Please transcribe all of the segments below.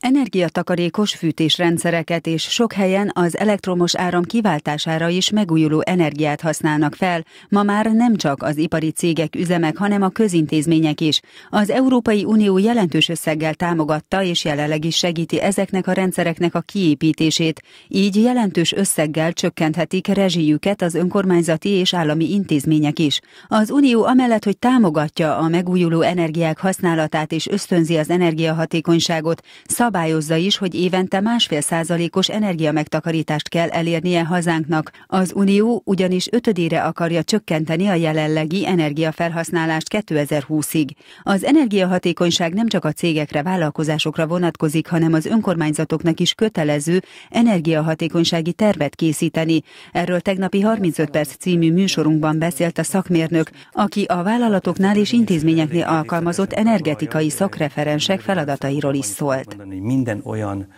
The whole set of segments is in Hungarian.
Energiatakarékos fűtésrendszereket és sok helyen az elektromos áram kiváltására is megújuló energiát használnak fel. Ma már nem csak az ipari cégek, üzemek, hanem a közintézmények is. Az Európai Unió jelentős összeggel támogatta és jelenleg is segíti ezeknek a rendszereknek a kiépítését. Így jelentős összeggel csökkenthetik rezsijüket az önkormányzati és állami intézmények is. Az Unió amellett, hogy támogatja a megújuló energiák használatát és ösztönzi az energiahatékonyságot, szabályozza is, hogy évente másfél százalékos energiamegtakarítást kell elérnie hazánknak. Az Unió ugyanis ötödére akarja csökkenteni a jelenlegi energiafelhasználást 2020-ig. Az energiahatékonyság nem csak a cégekre, vállalkozásokra vonatkozik, hanem az önkormányzatoknak is kötelező energiahatékonysági tervet készíteni. Erről tegnapi 35 perc című műsorunkban beszélt a szakmérnök, aki a vállalatoknál és intézményeknél alkalmazott energetikai szakreferensek feladatairól is szólt minden olyan,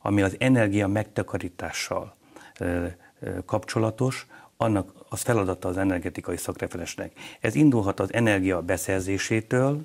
ami az energia megtakarítással kapcsolatos, annak az feladata az energetikai szakreferensnek. Ez indulhat az energia beszerzésétől,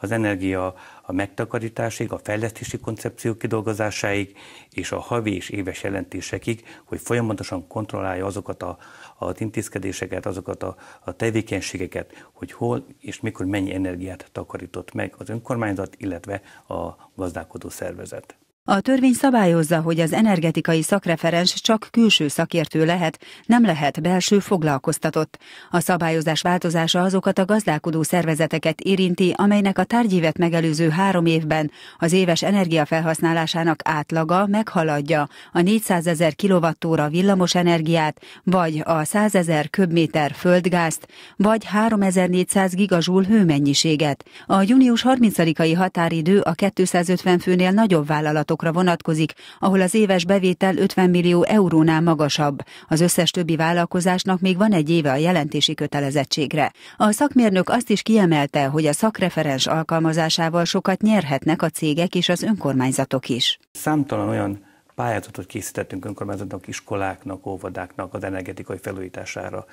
az energia a megtakarításig, a fejlesztési koncepció kidolgozásáig, és a havi és éves jelentésekig, hogy folyamatosan kontrollálja azokat a, az intézkedéseket, azokat a, a tevékenységeket, hogy hol és mikor mennyi energiát takarított meg az önkormányzat, illetve a gazdálkodó szervezet. A törvény szabályozza, hogy az energetikai szakreferens csak külső szakértő lehet, nem lehet belső foglalkoztatott. A szabályozás változása azokat a gazdálkodó szervezeteket érinti, amelynek a tárgyévet megelőző három évben az éves energiafelhasználásának átlaga meghaladja a 400 ezer kilowattóra villamos energiát, vagy a 100 ezer köbméter földgázt, vagy 3400 gigazsúl hőmennyiséget. A június 30-ai határidő a 250 főnél nagyobb vállalatok vállalatokra vonatkozik, ahol az éves bevétel 50 millió eurónál magasabb. Az összes többi vállalkozásnak még van egy éve a jelentési kötelezettségre. A szakmérnök azt is kiemelte, hogy a szakreferens alkalmazásával sokat nyerhetnek a cégek és az önkormányzatok is. Számtalan olyan pályázatot készítettünk önkormányzatoknak, iskoláknak, óvodáknak az energetikai felújítására.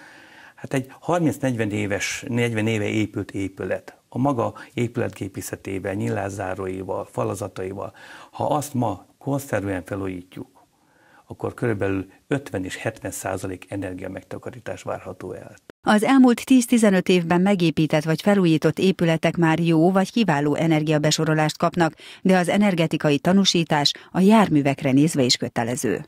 Hát egy 30-40 éves, 40 éve épült épület, a maga épületgépészetével, nyilázáróival, falazataival, ha azt ma konszervűen felújítjuk, akkor körülbelül 50 és 70 százalék energia megtakarítás várható el. Az elmúlt 10-15 évben megépített vagy felújított épületek már jó vagy kiváló energiabesorolást kapnak, de az energetikai tanúsítás a járművekre nézve is kötelező.